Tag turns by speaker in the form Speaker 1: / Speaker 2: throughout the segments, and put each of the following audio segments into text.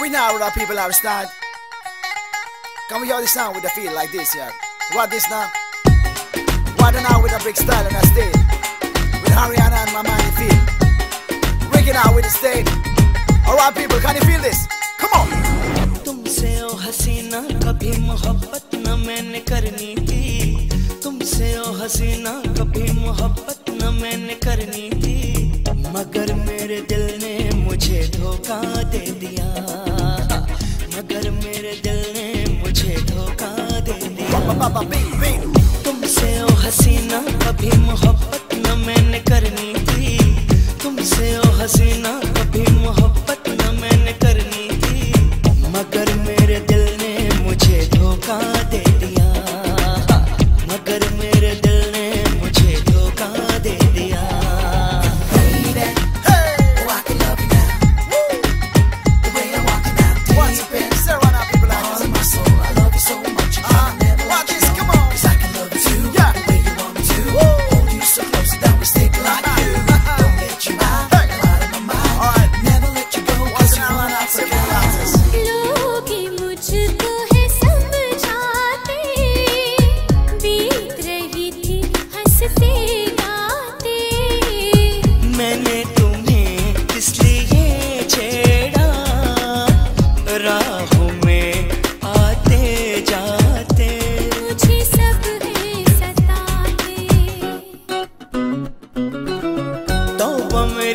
Speaker 1: we know how the people are start. Can we hear the sound with the feel like this, yeah? What this now? What now with a big style on a stage? With Ariana and my man feel. Breaking out with the stage. Alright people, can you feel this? Come on!
Speaker 2: तुमसे ओ हसीना कभी मोहब्बत न मैंने करनी थी तुमसे ओ हसीना कभी मोहब्बत न मैंने करनी थी मगर मेरे दिल ने मुझे धोखा दे दिया तुमसे ओ हसीना, कभी मोहब्बत न मैंने करनी थी। तुमसे ओ हसीना, कभी मोहब्बत न मैंने करनी थी। मगर मेरे दिल ने मुझे धोखा दे दिया।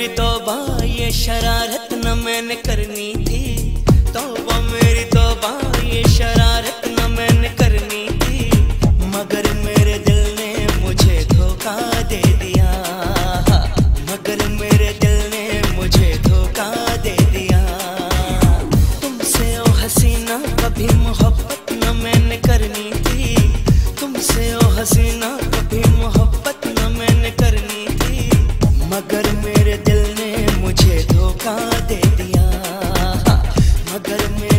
Speaker 2: मेरी तो ये शरारत न मैंने करनी थी। मगर मेरे दिल ने मुझे धोखा दे दिया। मगर मेरे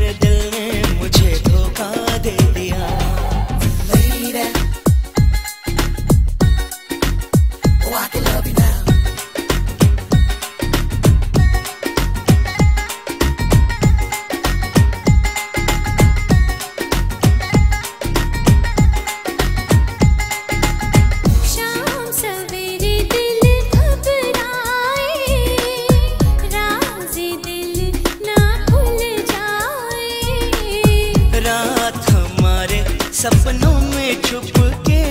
Speaker 2: सपनों में छुप के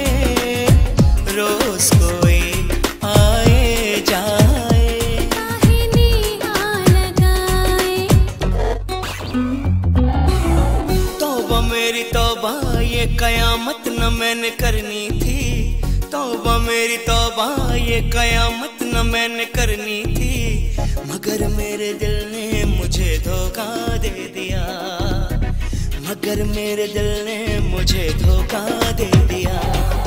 Speaker 2: रोज कोई आए जाए। तौबा मेरी तौबा ये कयामत न मैंने करनी थी। तौबा मेरी तौबा ये कयामत न मैंने करनी थी। मगर मेरे दिल ने मुझे धोखा दे दिया। मगर मेरे दिल ने मुझे धोखा दे दिया।